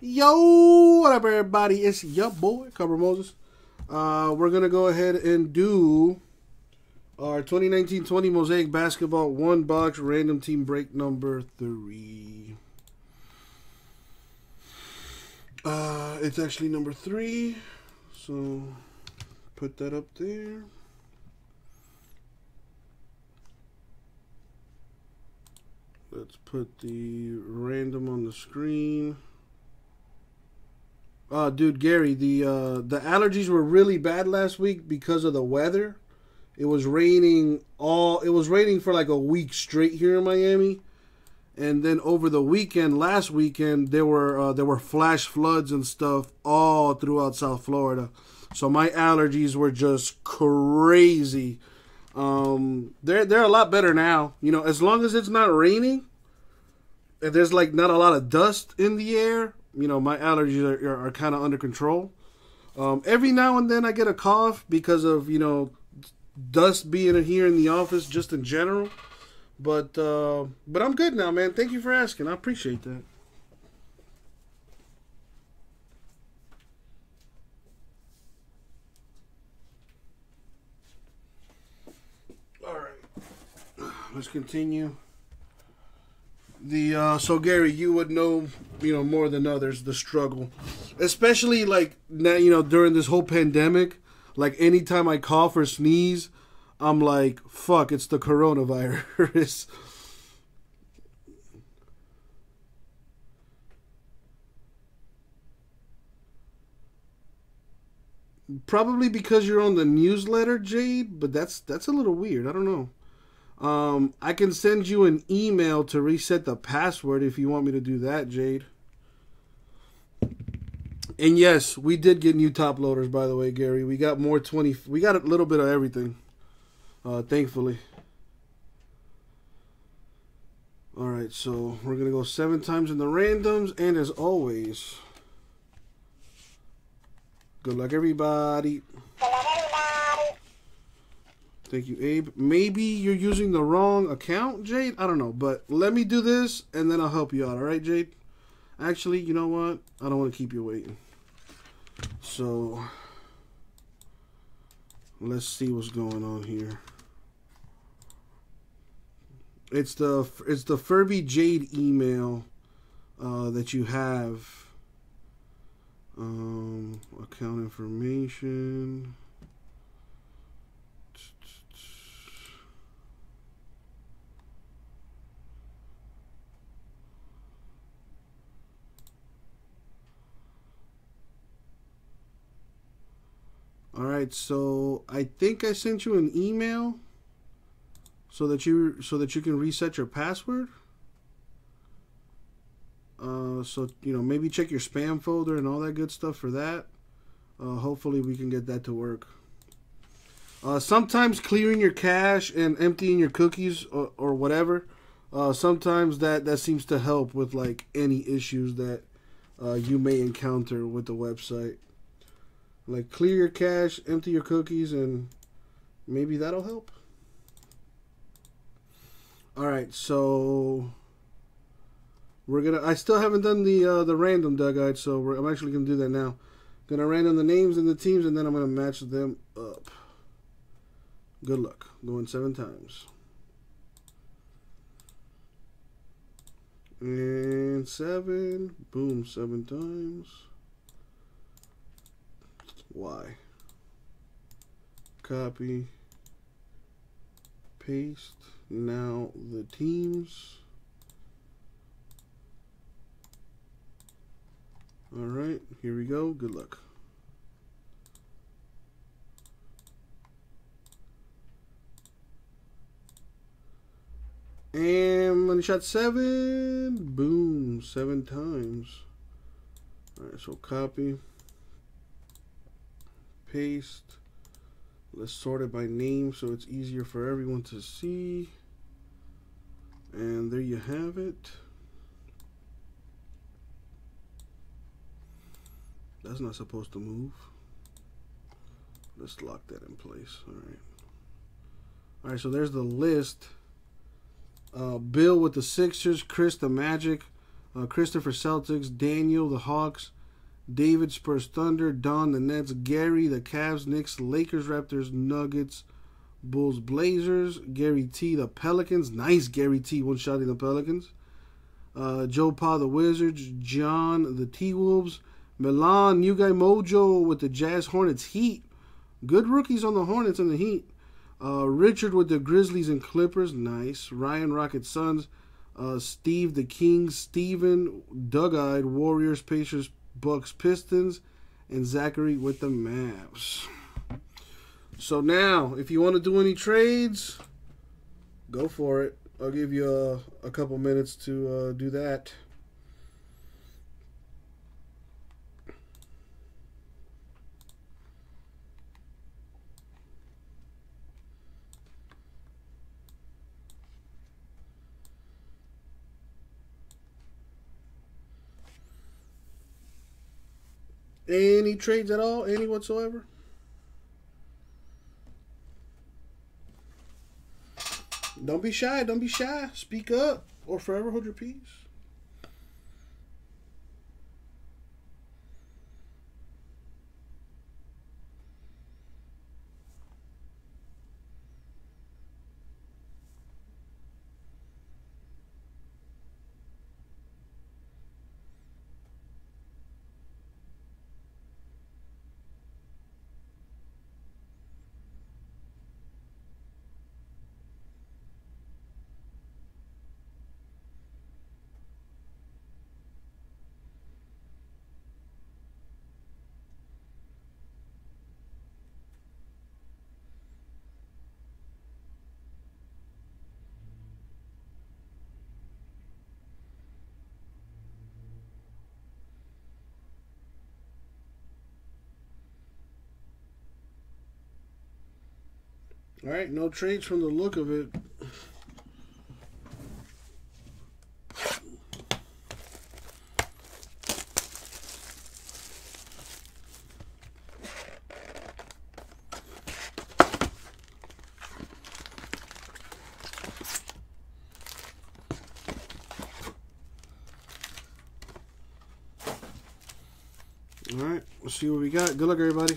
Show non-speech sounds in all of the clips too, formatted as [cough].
Yo, what up, everybody? It's your boy, Cover Moses. Uh, we're going to go ahead and do our 2019-20 Mosaic Basketball one box random team break number three. Uh, it's actually number three, so put that up there. Let's put the random on the screen. Uh, dude, Gary, the uh, the allergies were really bad last week because of the weather. It was raining all. It was raining for like a week straight here in Miami, and then over the weekend, last weekend, there were uh, there were flash floods and stuff all throughout South Florida. So my allergies were just crazy. Um, they're they're a lot better now. You know, as long as it's not raining, and there's like not a lot of dust in the air, you know, my allergies are, are, are kind of under control. Um, every now and then I get a cough because of, you know, dust being here in the office just in general. But uh, but I'm good now, man. Thank you for asking. I appreciate that. All right. [sighs] Let's continue the uh, so Gary, you would know, you know, more than others the struggle, especially like now, you know, during this whole pandemic. Like anytime I cough or sneeze, I'm like, fuck, it's the coronavirus. [laughs] Probably because you're on the newsletter, Jade, but that's that's a little weird. I don't know. Um, I can send you an email to reset the password if you want me to do that, Jade. And yes, we did get new top loaders, by the way, Gary. We got more 20. We got a little bit of everything, uh, thankfully. All right, so we're going to go seven times in the randoms. And as always, good luck, everybody. Good luck, everybody. Thank you, Abe. Maybe you're using the wrong account, Jade. I don't know, but let me do this and then I'll help you out. All right, Jade. Actually, you know what? I don't want to keep you waiting. So let's see what's going on here. It's the it's the Furby Jade email uh, that you have. Um, account information. All right, so I think I sent you an email so that you so that you can reset your password. Uh, so you know maybe check your spam folder and all that good stuff for that. Uh, hopefully we can get that to work. Uh, sometimes clearing your cache and emptying your cookies or, or whatever. Uh, sometimes that that seems to help with like any issues that uh, you may encounter with the website. Like clear your cache, empty your cookies, and maybe that'll help. All right, so we're gonna. I still haven't done the uh, the random Doug so I'm actually gonna do that now. Gonna random the names and the teams, and then I'm gonna match them up. Good luck. Going seven times. And seven. Boom, seven times. Y. Copy. Paste. Now the teams. All right, here we go. Good luck. And money shot seven. Boom, seven times. All right, so copy paste. Let's sort it by name so it's easier for everyone to see. And there you have it. That's not supposed to move. Let's lock that in place. All right. All right, so there's the list. Uh, Bill with the Sixers, Chris the Magic, Uh, Christopher Celtics, Daniel the Hawks, David Spurs Thunder, Don the Nets, Gary the Cavs, Knicks, Lakers, Raptors, Nuggets, Bulls, Blazers, Gary T the Pelicans. Nice Gary T one shot in the Pelicans. Uh, Joe Pa the Wizards, John the T Wolves, Milan, New Guy Mojo with the Jazz Hornets Heat. Good rookies on the Hornets and the Heat. Uh, Richard with the Grizzlies and Clippers. Nice. Ryan Rocket Suns. Uh, Steve the Kings. Steven Dug Eyed Warriors, Pacers, Bucks, Pistons. And Zachary with the Mavs. So now, if you want to do any trades, go for it. I'll give you a, a couple minutes to uh, do that. Any trades at all? Any whatsoever? Don't be shy. Don't be shy. Speak up or forever hold your peace. All right, no trades from the look of it. All right, let's see what we got. Good luck, everybody.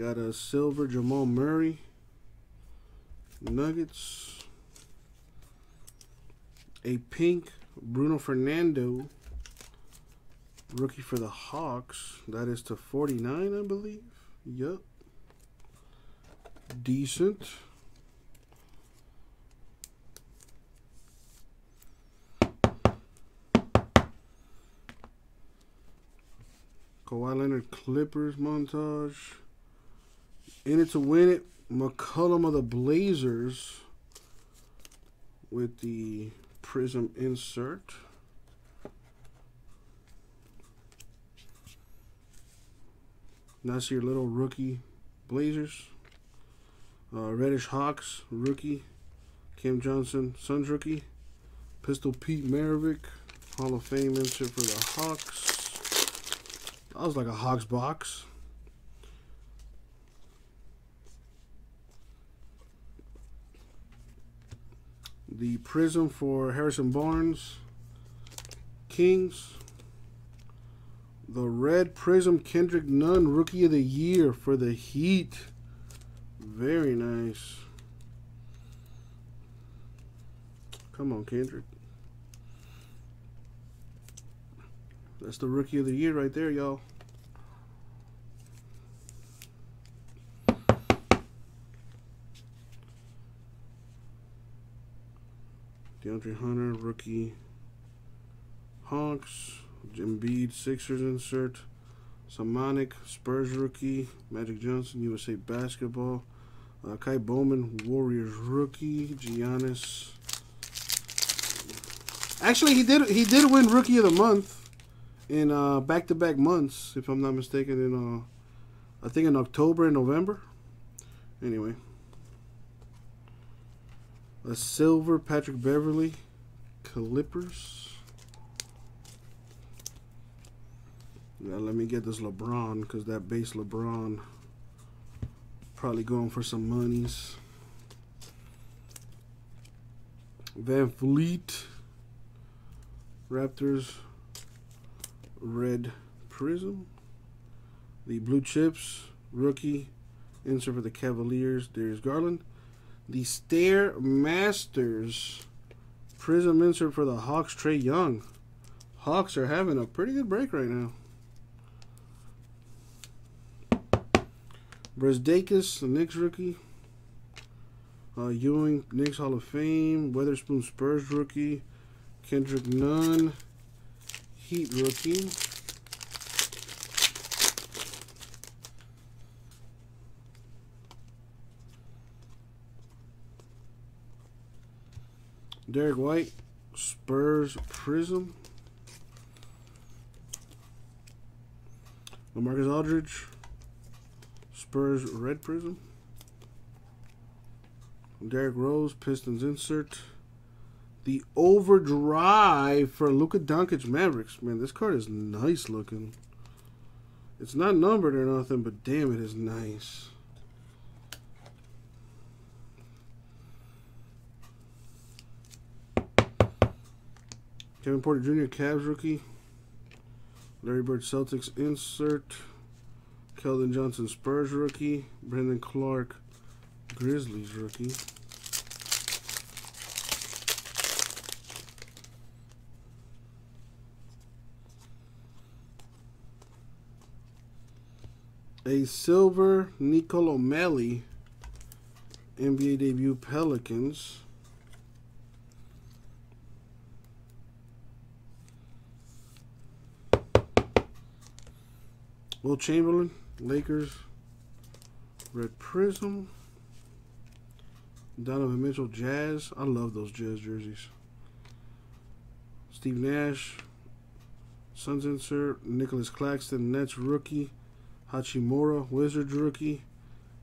Got a silver Jamal Murray. Nuggets. A pink Bruno Fernando. Rookie for the Hawks. That is to 49, I believe. Yep. Decent. Kawhi Leonard Clippers montage. In it to win it, McCollum of the Blazers with the Prism insert. That's your little rookie Blazers. Uh, Reddish Hawks, rookie. Cam Johnson, Suns rookie. Pistol Pete Maravich, Hall of Fame insert for the Hawks. That was like a Hawks box. The Prism for Harrison Barnes. Kings. The Red Prism Kendrick Nunn Rookie of the Year for the Heat. Very nice. Come on, Kendrick. That's the Rookie of the Year right there, y'all. DeAndre Hunter, rookie. Hawks, Embiid, Sixers insert. Samanic, Spurs rookie. Magic Johnson, USA Basketball. Uh, Ky Bowman, Warriors rookie. Giannis. Actually, he did he did win Rookie of the Month in uh, back-to-back months, if I'm not mistaken. In uh, I think in October and November. Anyway. A silver Patrick Beverley. Clippers. Now let me get this LeBron because that base LeBron probably going for some monies. VanVleet, Raptors, Red Prism, the Blue Chips, Rookie, insert for the Cavaliers, Darius Garland, the Stare Masters, Prism insert for the Hawks, Trae Young. Hawks are having a pretty good break right now. Brazdeikis, the Knicks rookie. Uh, Ewing, Knicks Hall of Fame. Weatherspoon, Spurs rookie. Kendrick Nunn, Heat rookie. Derrick White, Spurs Prism. LaMarcus Aldridge, Spurs Red Prism. Derrick Rose, Pistons insert. The overdrive for Luka Doncic Mavericks. Man, this card is nice looking. It's not numbered or nothing, but damn, it is nice. Kevin Porter Jr., Cavs rookie. Larry Bird, Celtics insert. Keldon Johnson, Spurs rookie. Brandon Clarke, Grizzlies rookie. A silver Nicolo Melli, NBA debut Pelicans. Wilt Chamberlain, Lakers, Red Prism. Donovan Mitchell, Jazz. I love those Jazz jerseys. Steve Nash, Suns insert. Nicolas Claxton, Nets rookie. Hachimura, Wizards rookie.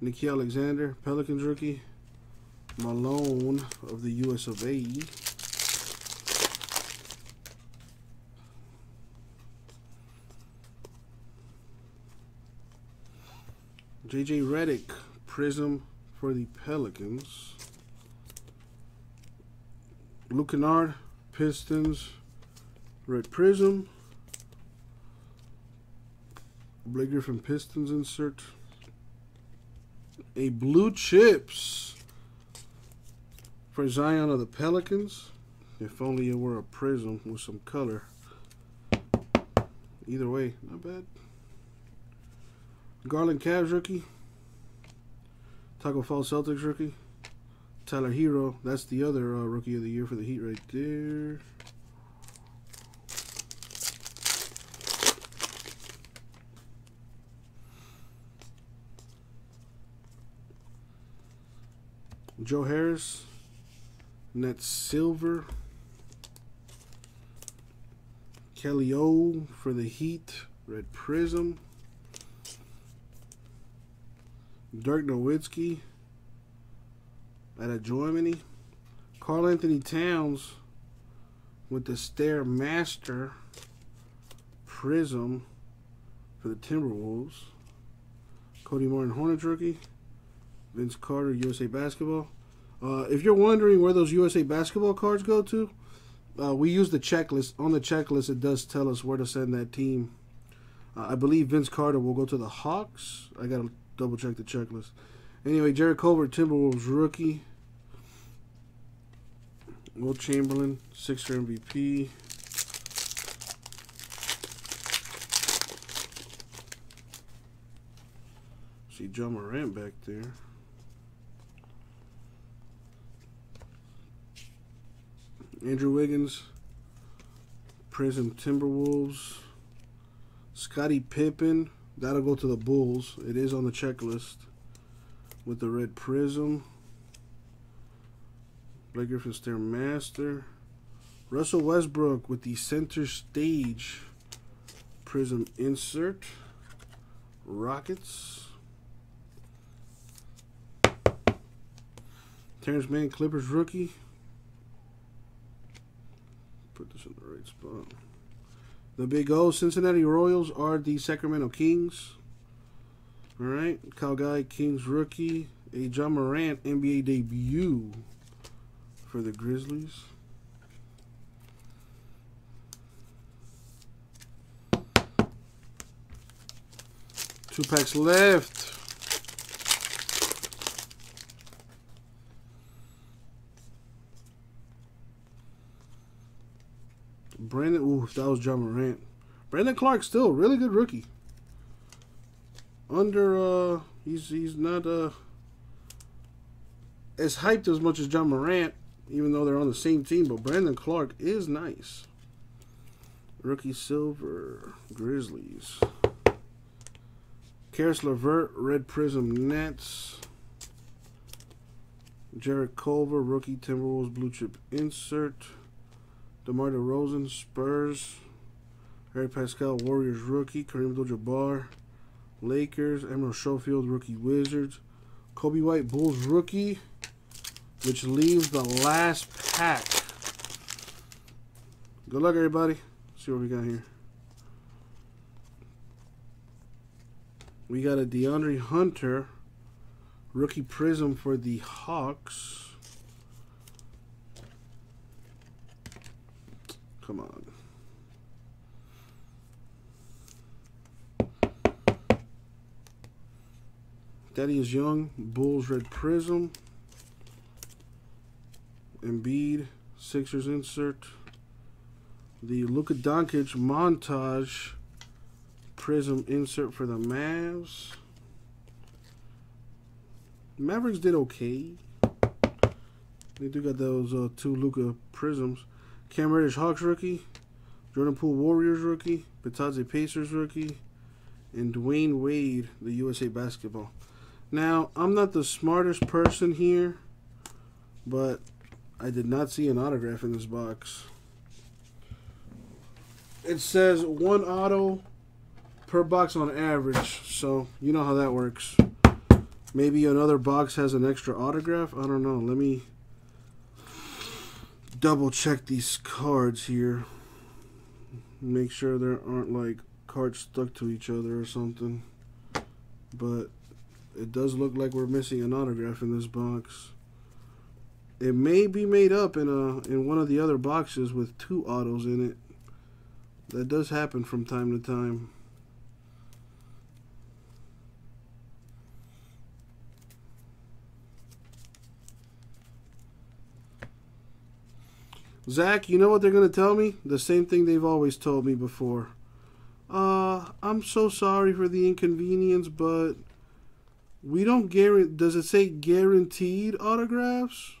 Nicky Alexander, Pelicans rookie. Malone of the US of A. JJ Redick, Prism for the Pelicans. Luke Kennard, Pistons, Red Prism. Blake Griffin Pistons insert. A Blue Chips for Zion of the Pelicans. If only it were a prism with some color. Either way, not bad. Garland Cavs rookie. Tacko Fall Celtics rookie. Tyler Herro. That's the other uh, rookie of the year for the Heat right there. Joe Harris. Net Silver. Kelly O for the Heat. Red Prism. Dirk Nowitzki out of Germany. Karl-Anthony Towns with the Stairmaster Prism for the Timberwolves. Cody Martin Hornets rookie. Vince Carter USA Basketball. Uh, if you're wondering where those USA Basketball cards go to, uh, we use the checklist. On the checklist, it does tell us where to send that team. Uh, I believe Vince Carter will go to the Hawks. I got to double check the checklist. Anyway, Jarrett Culver, Timberwolves rookie. Wilt Chamberlain, Sixer MVP. See Ja Morant back there. Andrew Wiggins, Prism Timberwolves. Scottie Pippen, That'll go to the Bulls. It is on the checklist with the red prism. Blake Griffin Stairmaster. Russell Westbrook with the center stage prism insert. Rockets. Terance Mann Clippers rookie. Put this in the right spot. The Big O Cincinnati Royals are the Sacramento Kings. All right, Kyle Guy Kings rookie, a Ja Morant NBA debut for the Grizzlies. Two packs left. That was Ja Morant. Brandon Clarke still really good rookie. Under, uh, he's he's not uh as hyped as much as Ja Morant, even though they're on the same team. But Brandon Clarke is nice. Rookie silver Grizzlies. Caris LeVert, Red Prism Nets. Jarrett Culver, Rookie Timberwolves Blue Chip Insert. DeMar DeRozan, Spurs. Eric Paschall, Warriors Rookie. Kareem Abdul-Jabbar, Lakers. Admiral Schofield, Rookie Wizards. Coby White, Bulls Rookie. Which leaves the last pack. Good luck, everybody. Let's see what we got here. We got a DeAndre Hunter rookie prism for the Hawks. Come on. Thaddeus Young, Bulls red prism. Embiid, Sixers insert. The Luka Doncic montage prism insert for the Mavs. Mavericks did okay. They do got those uh, two Luka prisms. Cam Reddish Hawks rookie, Jordan Poole Warriors rookie, Bitadze Pacers rookie, and Dwyane Wade, the USA Basketball. Now, I'm not the smartest person here, but I did not see an autograph in this box. It says one auto per box on average. So you know how that works. Maybe another box has an extra autograph. I don't know. Let me double check these cards here. Make sure there aren't like cards stuck to each other or something. But it does look like we're missing an autograph in this box. It may be made up in a in one of the other boxes with two autos in it. That does happen from time to time. Zach, you know what they're going to tell me? The same thing they've always told me before. Uh, I'm so sorry for the inconvenience, but we don't guarantee. Does it say guaranteed autographs?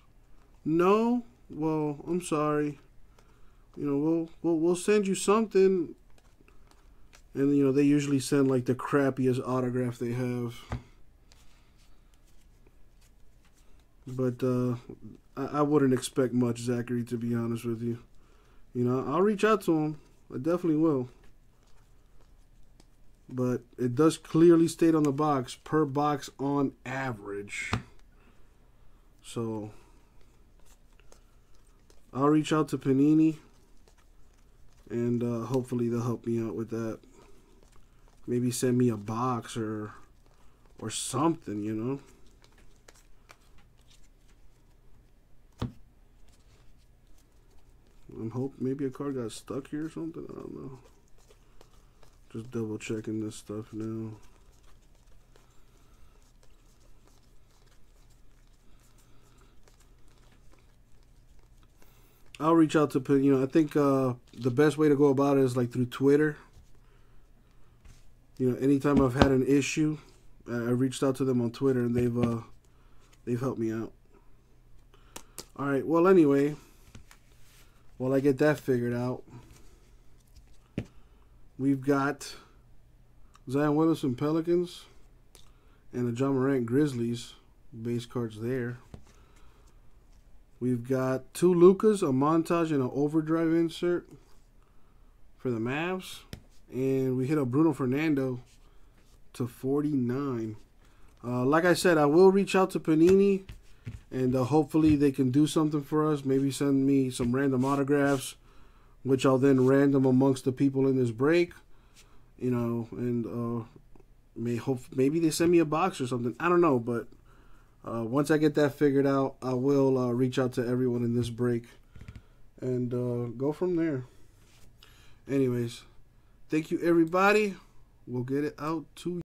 No. Well, I'm sorry. You know, we'll we'll we'll send you something. And you know, they usually send like the crappiest autograph they have. But uh I, I wouldn't expect much, Zachary, to be honest with you. You know, I'll reach out to him. I definitely will. But it does clearly state on the box per box on average. So I'll reach out to Panini and uh, hopefully they'll help me out with that. Maybe send me a box or or something, you know. I'm hope maybe a card got stuck here or something. I don't know. Just double checking this stuff now. I'll reach out to you know I think uh, the best way to go about it is like through Twitter. You know, anytime I've had an issue, I reached out to them on Twitter and they've uh, they've helped me out. All right. Well, anyway, while I get that figured out, we've got Zion Williamson Pelicans and the Ja Morant Grizzlies base cards there. We've got two Lucas, a montage, and an overdrive insert for the Mavs. And we hit a Bruno Fernando to 49. Uh, like I said, I will reach out to Panini and uh, hopefully they can do something for us. Maybe send me some random autographs which I'll then random amongst the people in this break. You know, and uh, may hope maybe they send me a box or something. I don't know, but uh, once I get that figured out, I will uh, reach out to everyone in this break and uh, go from there. Anyways, thank you everybody. We'll get it out to